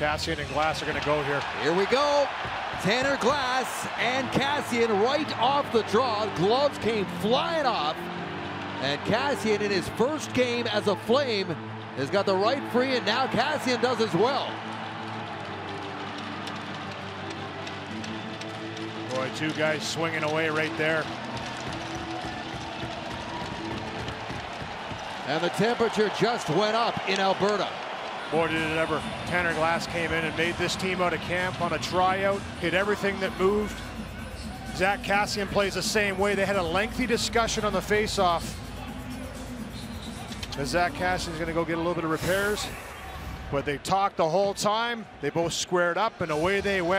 Kassian and Glass are going to go here. Here we go. Tanner Glass and Kassian right off the draw. Gloves came flying off. And Kassian in his first game as a Flame has got the right free, and now Kassian does as well. Boy, two guys swinging away right there. And the temperature just went up in Alberta. Boy, did it ever. Tanner Glass came in and made this team out of camp on a tryout, hit everything that moved. Zack Kassian plays the same way. They had a lengthy discussion on the face-off. Zack Kassian's gonna go get a little bit of repairs. But they talked the whole time. They both squared up and away they went.